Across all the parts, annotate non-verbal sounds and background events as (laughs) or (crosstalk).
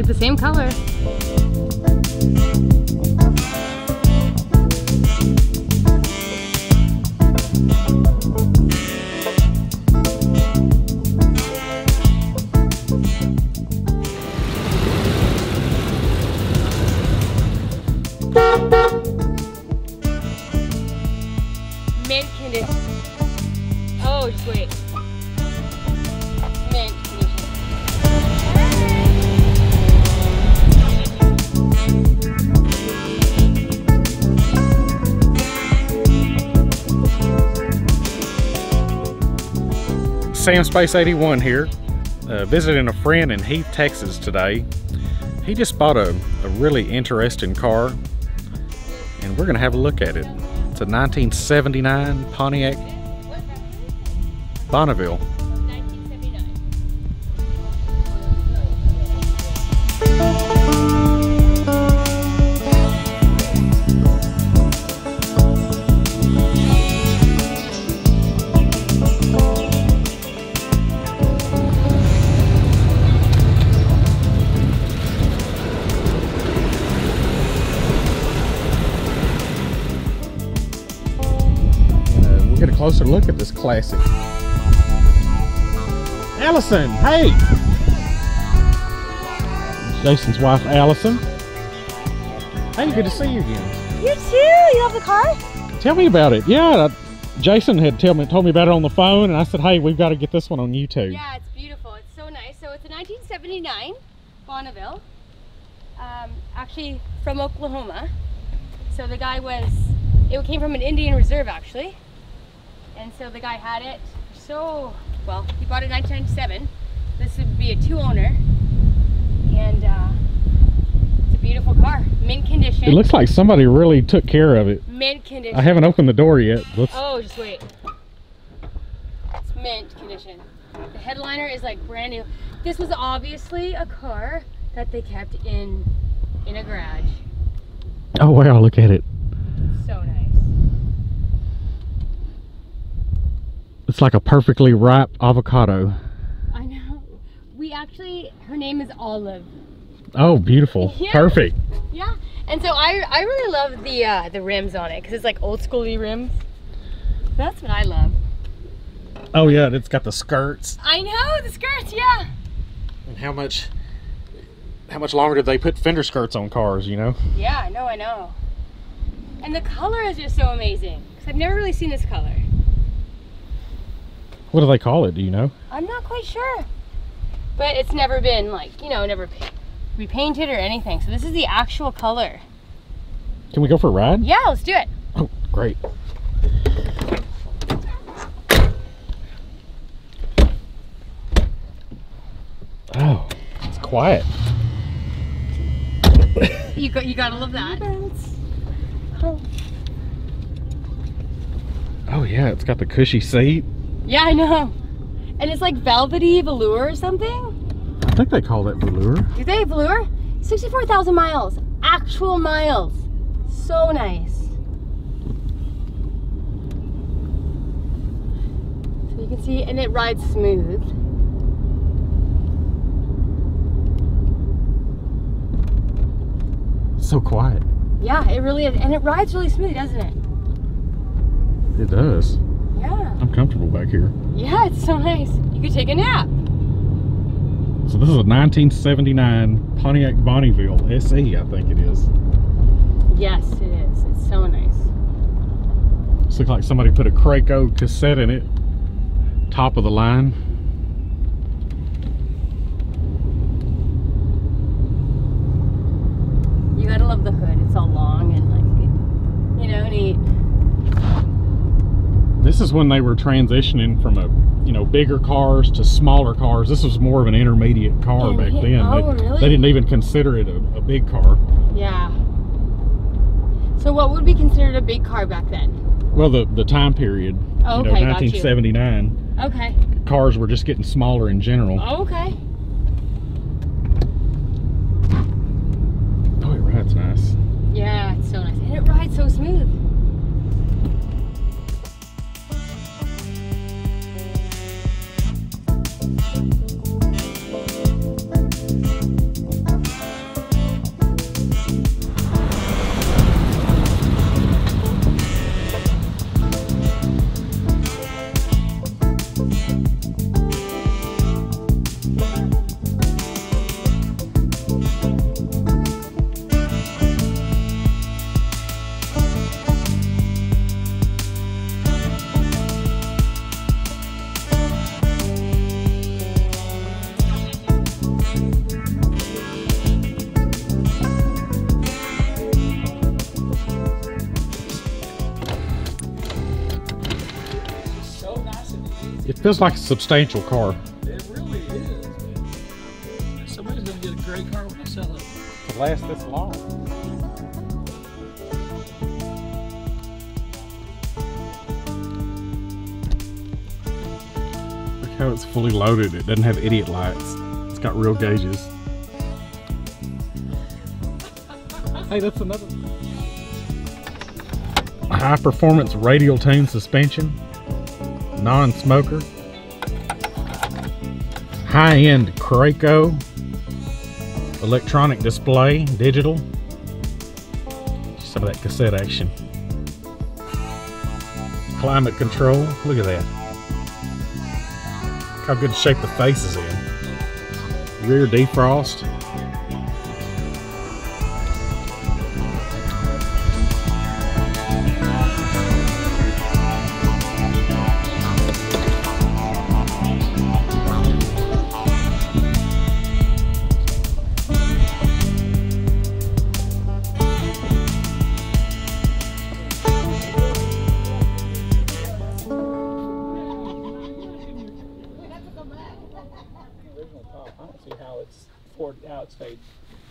like the same color. Mint condition. Oh, just wait. SamSpace81 here, uh, visiting a friend in Heath, Texas today. He just bought a, a really interesting car, and we're going to have a look at it. It's a 1979 Pontiac Bonneville. Closer look at this classic. Aleson, hey! Jason's wife, Aleson. Hey, good to see you again. You too? You love the car? Tell me about it. Yeah, Jason had tell me told me about it on the phone, and I said, "Hey, we've got to get this one on YouTube." Yeah, it's beautiful. It's so nice. So it's a 1979 Bonneville, um, actually from Oklahoma. So the guy was, it came from an Indian reserve actually. And so the guy had it so, well, he bought it in 1997. This would be a two owner. And uh, it's a beautiful car. Mint condition. It looks like somebody really took care of it. mint condition. I haven't opened the door yet. Let's. Oh, just wait. It's mint condition. The headliner is like brand new. This was obviously a car that they kept in in a garage. Oh wow, look at it. So nice. It's like a perfectly ripe avocado. I know. We actually, her name is Olive. Oh, beautiful. (laughs) Yeah. Perfect. Yeah. And so I I really love the uh, the rims on it because it's like old schooly rims. That's what I love. Oh yeah, it's got the skirts. I know the skirts. Yeah. And how much? How much longer did they put fender skirts on cars? You know. Yeah, I know, I know. And the color is just so amazing. Because I've never really seen this color. What do they call it? Do you know? I'm not quite sure. But it's never been like, you know, never repainted or anything. So this is the actual color. Can we go for a ride? Yeah, let's do it. Oh, great. Oh, it's quiet. You got you gotta love that. Oh. Oh yeah, it's got the cushy seat. Yeah, I know. And it's like velvety velour or something. I think they call it velour. Do they velour? 64,000 miles. Actual miles. So nice. So you can see, and it rides smooth. So quiet. Yeah, it really is. And it rides really smooth, doesn't it? It does. I'm comfortable back here. Yeah, it's so nice. You could take a nap. So this is a 1979 Pontiac Bonneville SE, I think it is. Yes, it is. It's so nice. This looks like somebody put a Craco cassette in it. Top of the line. You gotta love the hood. It's all long and like, you know, neat. This is when they were transitioning from a, you know, bigger cars to smaller cars. This was more of an intermediate car back then. oh, they, really? they didn't even consider it a, a big car. Yeah. So what would be considered a big car back then? Well, the the time period, Oh, you know, okay, you. 1979, Okay. cars were just getting smaller in general. Okay. feels like a substantial car It really is. Somebody's gonna get a great car when they sell it. to last this long. Look how it's fully loaded. It doesn't have idiot lights. It's got real gauges. Hey, that's another high performance radial tune suspension, non-smoker, high-end Craco electronic display, digital. Some of that cassette action. Climate control. Look at that. Look how good shape the face is in. Rear defrost.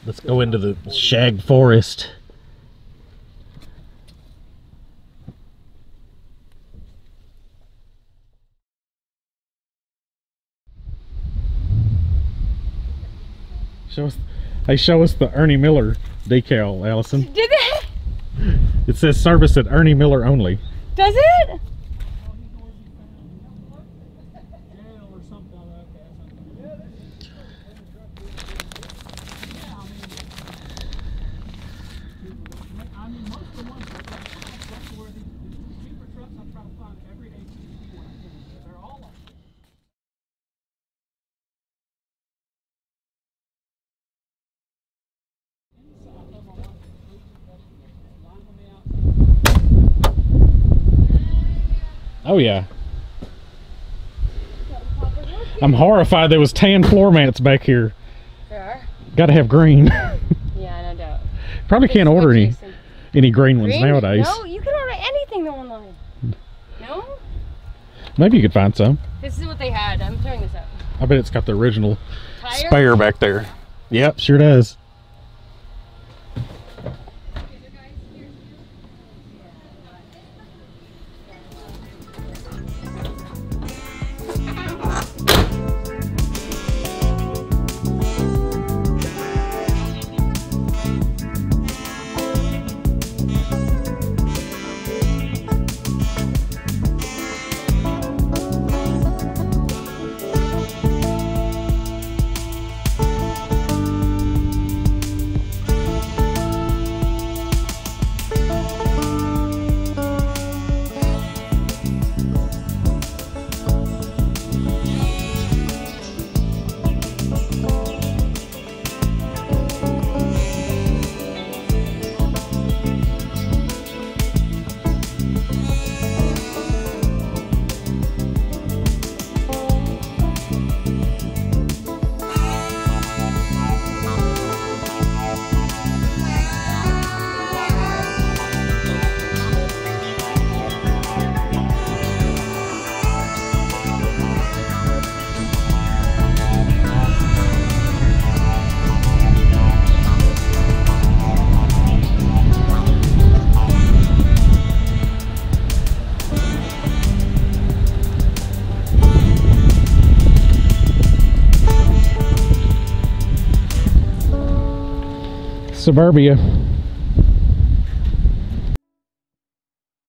Let's go into the shag forest. Show us, hey, show us the Ernie Miller decal, Aleson. Did it? It says service at Ernie Miller only. Does it? Jail or something like that. I mean, most of the ones that that's where the cheaper trucks I'm trying to find every day. They're all like Oh yeah. I'm horrified there was tan floor mats back here. There are. Got to have green. (laughs) Yeah, no doubt. Probably can't order any Jason- any green ones Green? nowadays. No, you can order anything online. No? Maybe you could find some. This is what they had. I'm throwing this up. I bet it's got the original Tire? spare back there. Yep, sure does. Suburbia.